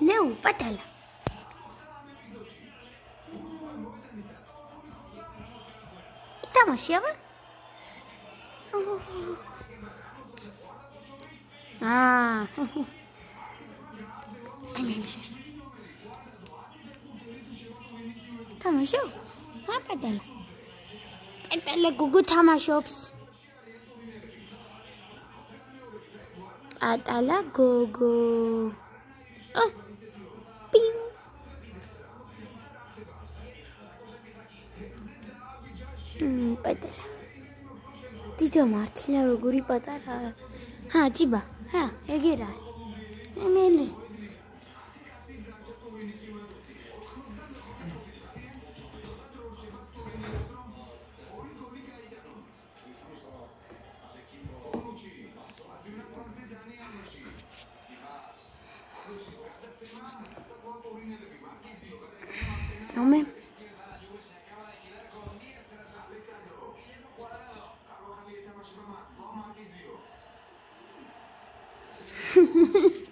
Leo, patala. Kita masih apa? Ah. Tamasho. Ha, patala. Patala gugu tamashops. პატალა გოგო. ო! პინ! პატალა. დიდი მართლა როგორი პატარაა. ჰა, ჯიბა. ჰა, ეგერაა. No me.